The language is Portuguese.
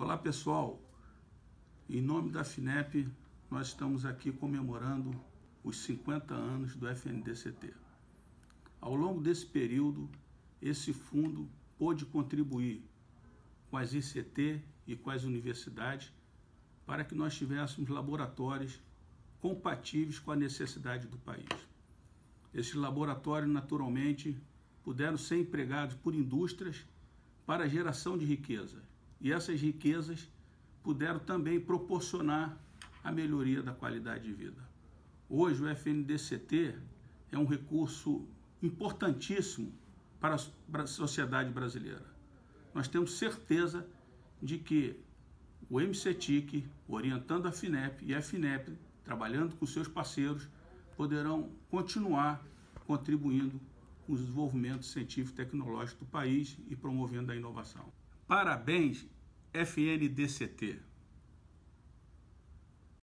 Olá pessoal, em nome da FINEP, nós estamos aqui comemorando os 50 anos do FNDCT. Ao longo desse período, esse fundo pôde contribuir com as ICT e com as universidades para que nós tivéssemos laboratórios compatíveis com a necessidade do país. Esses laboratórios, naturalmente, puderam ser empregados por indústrias para geração de riqueza e essas riquezas puderam também proporcionar a melhoria da qualidade de vida. Hoje o FNDCT é um recurso importantíssimo para a sociedade brasileira. Nós temos certeza de que o MCTIC, orientando a FINEP e a FINEP, trabalhando com seus parceiros, poderão continuar contribuindo com o desenvolvimento científico e tecnológico do país e promovendo a inovação. Parabéns, FNDCT!